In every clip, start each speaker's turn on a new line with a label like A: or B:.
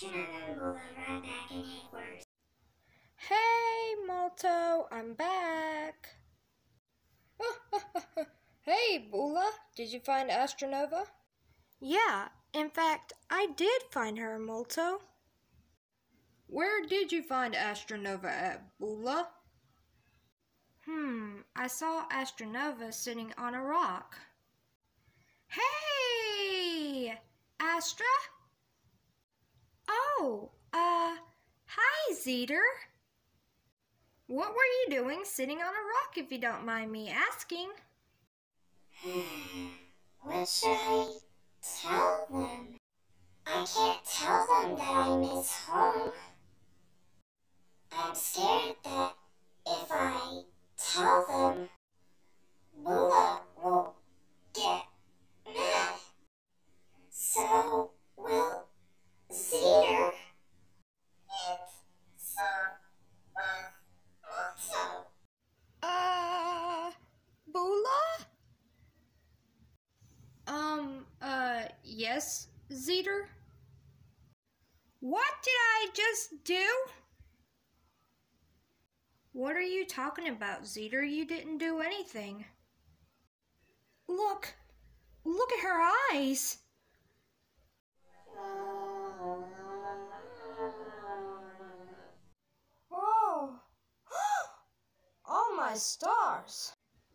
A: Hey, Multo, I'm back. hey, Bula, did you find Astranova? Yeah, in fact, I did find her, Multo. Where did you find Astranova at, Bula? Hmm, I saw Astranova sitting on a rock. Hey! Astra? Oh, uh, hi, Zeeter. What were you doing sitting on a rock, if you don't mind me asking?
B: What should I tell them? I can't tell them that I miss home. I'm scared that if I tell them, Bula
A: Um, uh, yes, Zeeter? What did I just do? What are you talking about, Zeeter? You didn't do anything. Look, look at her eyes. Oh, oh my stars.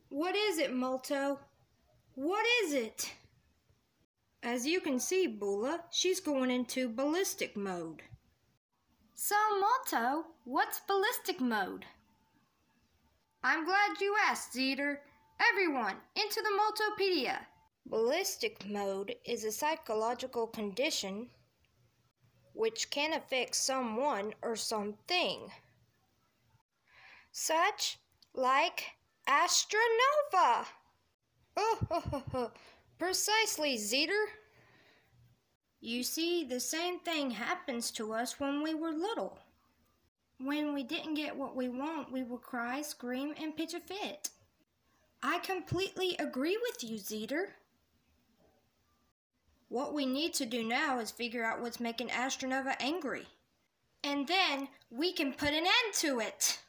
A: What is it, Multo? What is it? As you can see, Bula, she's going into ballistic mode. So, Multo, what's ballistic mode? I'm glad you asked, Zeeter. Everyone, into the Multopedia. Ballistic mode is a psychological condition which can affect someone or something, such like Astranova. Oh, precisely, Zeeter. You see, the same thing happens to us when we were little. When we didn't get what we want, we would cry, scream, and pitch a fit. I completely agree with you, Zeeter. What we need to do now is figure out what's making Astranova angry. And then we can put an end to it.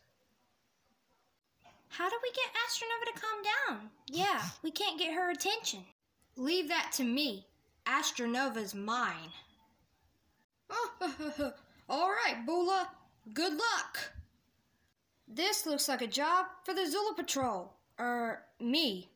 A: How do we get Astranova to calm down? Yeah, we can't get her attention. Leave that to me. Astranova's mine. All right, Bula. Good luck. This looks like a job for the Zula Patrol. Er, me.